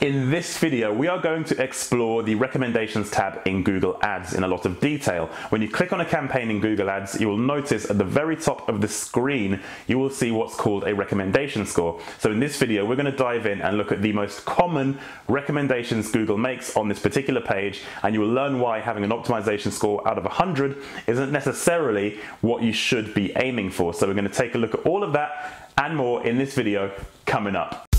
In this video, we are going to explore the recommendations tab in Google Ads in a lot of detail. When you click on a campaign in Google Ads, you will notice at the very top of the screen, you will see what's called a recommendation score. So in this video, we're going to dive in and look at the most common recommendations Google makes on this particular page, and you will learn why having an optimization score out of 100 isn't necessarily what you should be aiming for. So we're going to take a look at all of that and more in this video coming up.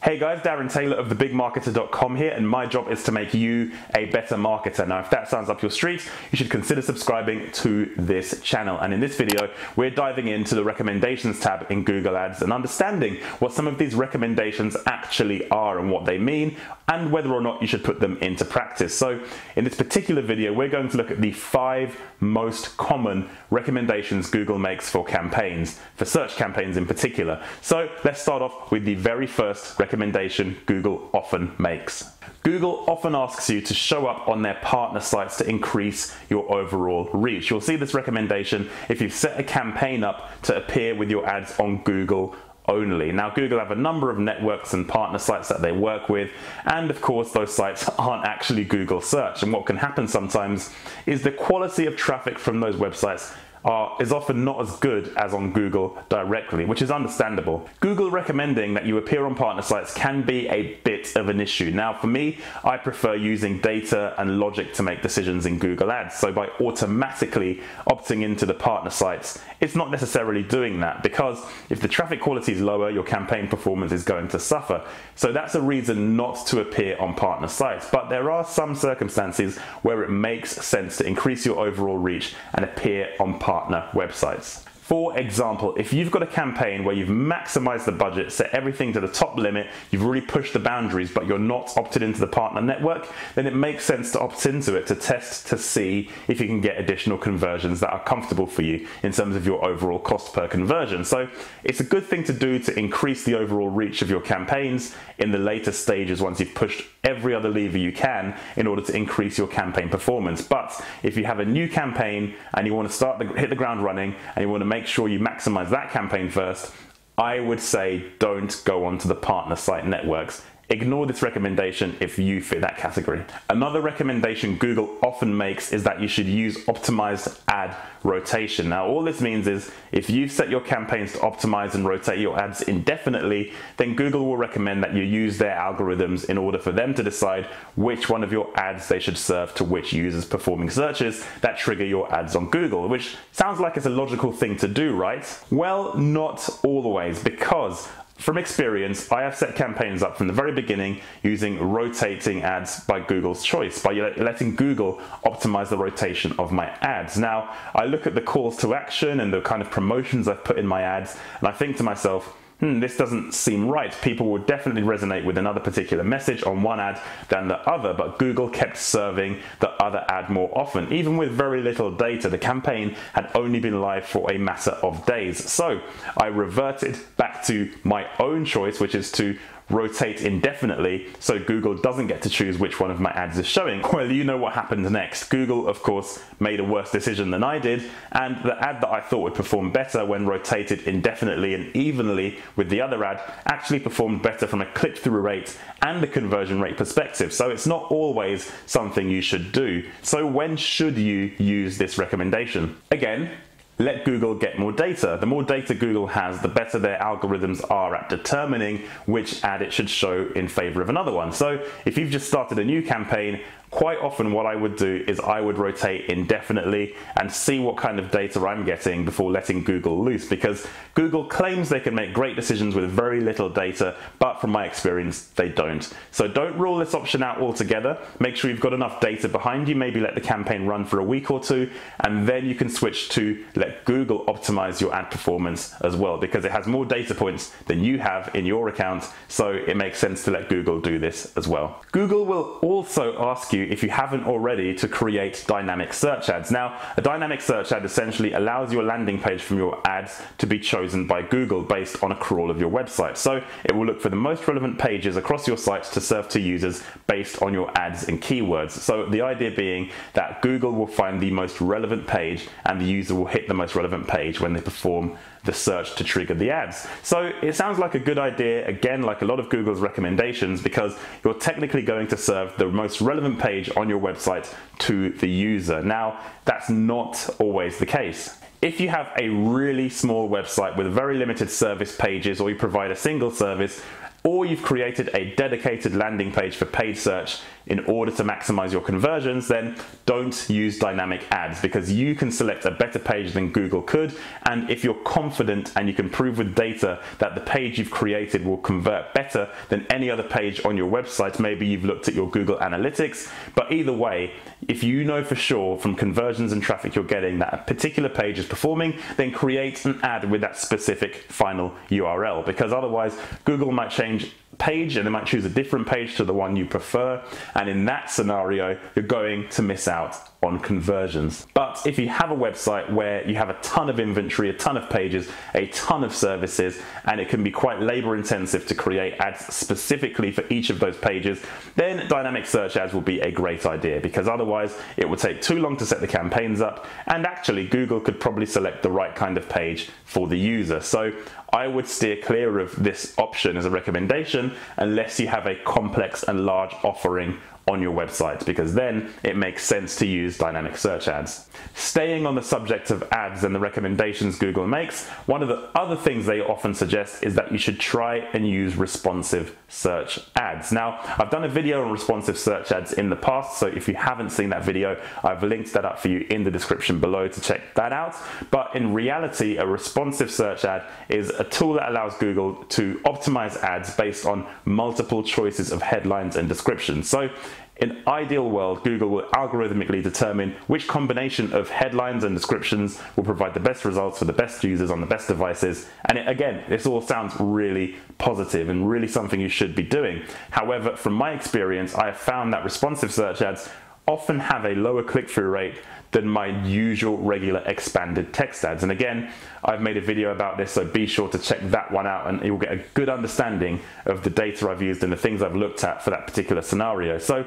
Hey guys, Darren Taylor of thebigmarketer.com here, and my job is to make you a better marketer. Now, if that sounds up your street, you should consider subscribing to this channel. And in this video, we're diving into the recommendations tab in Google Ads and understanding what some of these recommendations actually are and what they mean, and whether or not you should put them into practice. So, in this particular video, we're going to look at the five most common recommendations Google makes for campaigns, for search campaigns in particular. So, let's start off with the very first recommendation recommendation Google often makes. Google often asks you to show up on their partner sites to increase your overall reach. You'll see this recommendation if you've set a campaign up to appear with your ads on Google only. Now, Google have a number of networks and partner sites that they work with, and of course, those sites aren't actually Google search. And what can happen sometimes is the quality of traffic from those websites are, is often not as good as on Google directly, which is understandable. Google recommending that you appear on partner sites can be a bit of an issue. Now, for me, I prefer using data and logic to make decisions in Google Ads. So by automatically opting into the partner sites, it's not necessarily doing that because if the traffic quality is lower, your campaign performance is going to suffer. So that's a reason not to appear on partner sites. But there are some circumstances where it makes sense to increase your overall reach and appear on partner websites. For example, if you've got a campaign where you've maximized the budget, set everything to the top limit, you've really pushed the boundaries, but you're not opted into the partner network, then it makes sense to opt into it to test to see if you can get additional conversions that are comfortable for you in terms of your overall cost per conversion. So it's a good thing to do to increase the overall reach of your campaigns in the later stages once you've pushed every other lever you can in order to increase your campaign performance. But if you have a new campaign and you want to start the, hit the ground running and you want to make make sure you maximize that campaign first, I would say don't go onto the partner site networks. Ignore this recommendation if you fit that category. Another recommendation Google often makes is that you should use optimized ad rotation. Now, all this means is if you've set your campaigns to optimize and rotate your ads indefinitely, then Google will recommend that you use their algorithms in order for them to decide which one of your ads they should serve to which users performing searches that trigger your ads on Google, which sounds like it's a logical thing to do, right? Well, not always, because from experience, I have set campaigns up from the very beginning using rotating ads by Google's choice, by letting Google optimize the rotation of my ads. Now, I look at the calls to action and the kind of promotions I've put in my ads, and I think to myself, hmm, this doesn't seem right. People will definitely resonate with another particular message on one ad than the other, but Google kept serving the other ad more often. Even with very little data, the campaign had only been live for a matter of days. So I reverted back to my own choice, which is to rotate indefinitely so Google doesn't get to choose which one of my ads is showing. Well, you know what happened next. Google, of course, made a worse decision than I did, and the ad that I thought would perform better when rotated indefinitely and evenly with the other ad actually performed better from a click through rate and a conversion rate perspective. So it's not always something you should do. So when should you use this recommendation? Again, let Google get more data. The more data Google has, the better their algorithms are at determining which ad it should show in favor of another one. So if you've just started a new campaign quite often what I would do is I would rotate indefinitely and see what kind of data I'm getting before letting Google loose because Google claims they can make great decisions with very little data, but from my experience, they don't. So don't rule this option out altogether. Make sure you've got enough data behind you, maybe let the campaign run for a week or two, and then you can switch to let Google optimize your ad performance as well because it has more data points than you have in your account, so it makes sense to let Google do this as well. Google will also ask you you, if you haven't already, to create dynamic search ads. Now, a dynamic search ad essentially allows your landing page from your ads to be chosen by Google based on a crawl of your website. So it will look for the most relevant pages across your site to serve to users based on your ads and keywords. So the idea being that Google will find the most relevant page and the user will hit the most relevant page when they perform the search to trigger the ads. So it sounds like a good idea, again, like a lot of Google's recommendations, because you're technically going to serve the most relevant page on your website to the user. Now, that's not always the case. If you have a really small website with very limited service pages or you provide a single service, or you've created a dedicated landing page for paid search in order to maximize your conversions, then don't use dynamic ads because you can select a better page than Google could. And if you're confident and you can prove with data that the page you've created will convert better than any other page on your website, maybe you've looked at your Google Analytics. But either way, if you know for sure from conversions and traffic you're getting that a particular page is performing, then create an ad with that specific final URL because otherwise Google might change page and they might choose a different page to the one you prefer. And in that scenario, you're going to miss out on conversions. But if you have a website where you have a ton of inventory, a ton of pages, a ton of services, and it can be quite labor intensive to create ads specifically for each of those pages, then dynamic search ads will be a great idea because otherwise it would take too long to set the campaigns up and actually Google could probably select the right kind of page for the user. So I would steer clear of this option as a recommendation unless you have a complex and large offering on your website because then it makes sense to use dynamic search ads. Staying on the subject of ads and the recommendations Google makes, one of the other things they often suggest is that you should try and use responsive search ads. Now, I've done a video on responsive search ads in the past, so if you haven't seen that video, I've linked that up for you in the description below to check that out. But in reality, a responsive search ad is a tool that allows Google to optimize ads based on multiple choices of headlines and descriptions. So in ideal world, Google will algorithmically determine which combination of headlines and descriptions will provide the best results for the best users on the best devices. And it, again, this all sounds really positive and really something you should be doing. However, from my experience, I have found that responsive search ads often have a lower click-through rate than my usual regular expanded text ads. And again, I've made a video about this, so be sure to check that one out and you'll get a good understanding of the data I've used and the things I've looked at for that particular scenario. So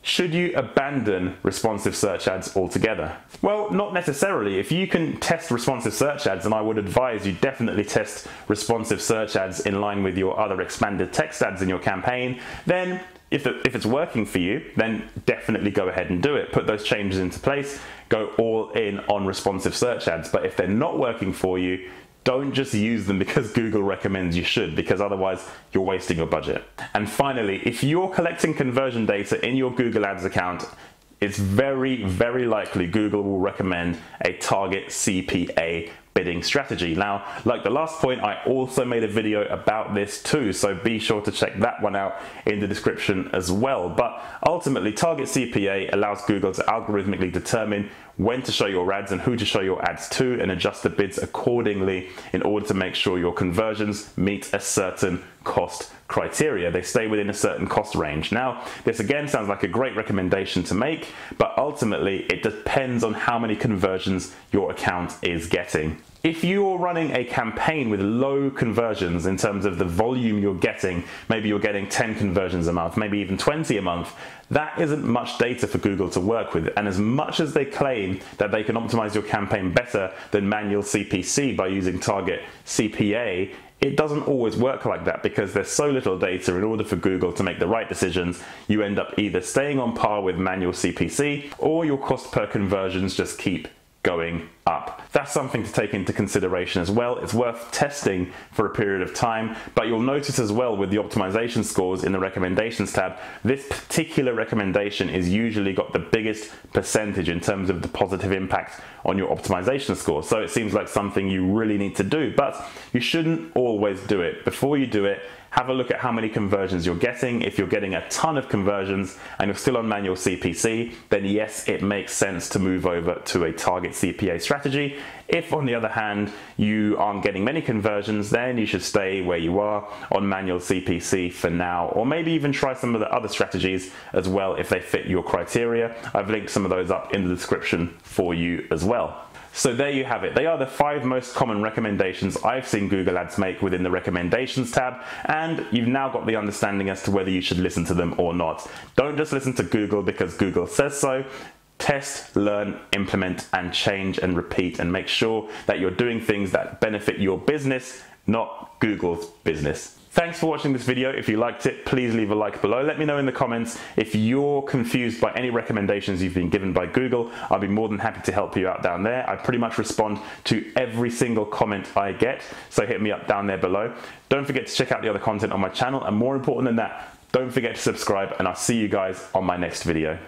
should you abandon responsive search ads altogether? Well, not necessarily. If you can test responsive search ads, and I would advise you definitely test responsive search ads in line with your other expanded text ads in your campaign, then if, the, if it's working for you, then definitely go ahead and do it. Put those changes into place, go all in on responsive search ads. But if they're not working for you, don't just use them because Google recommends you should, because otherwise you're wasting your budget. And finally, if you're collecting conversion data in your Google Ads account, it's very, very likely Google will recommend a target CPA bidding strategy. Now, like the last point, I also made a video about this too, so be sure to check that one out in the description as well. But ultimately, Target CPA allows Google to algorithmically determine when to show your ads and who to show your ads to and adjust the bids accordingly in order to make sure your conversions meet a certain cost criteria. They stay within a certain cost range. Now, this again sounds like a great recommendation to make, but ultimately it depends on how many conversions your account is getting. If you're running a campaign with low conversions in terms of the volume you're getting, maybe you're getting 10 conversions a month, maybe even 20 a month, that isn't much data for Google to work with. And as much as they claim that they can optimize your campaign better than manual CPC by using target CPA, it doesn't always work like that because there's so little data in order for Google to make the right decisions. You end up either staying on par with manual CPC or your cost per conversions just keep going up. That's something to take into consideration as well. It's worth testing for a period of time, but you'll notice as well with the optimization scores in the recommendations tab, this particular recommendation is usually got the biggest percentage in terms of the positive impact on your optimization score. So it seems like something you really need to do, but you shouldn't always do it. Before you do it, have a look at how many conversions you're getting. If you're getting a ton of conversions and you're still on manual CPC, then yes, it makes sense to move over to a target CPA strategy strategy. If, on the other hand, you aren't getting many conversions, then you should stay where you are on manual CPC for now, or maybe even try some of the other strategies as well if they fit your criteria. I've linked some of those up in the description for you as well. So there you have it. They are the five most common recommendations I've seen Google Ads make within the recommendations tab, and you've now got the understanding as to whether you should listen to them or not. Don't just listen to Google because Google says so. Test, learn, implement, and change and repeat, and make sure that you're doing things that benefit your business, not Google's business. Thanks for watching this video. If you liked it, please leave a like below. Let me know in the comments if you're confused by any recommendations you've been given by Google. I'll be more than happy to help you out down there. I pretty much respond to every single comment I get, so hit me up down there below. Don't forget to check out the other content on my channel, and more important than that, don't forget to subscribe, and I'll see you guys on my next video.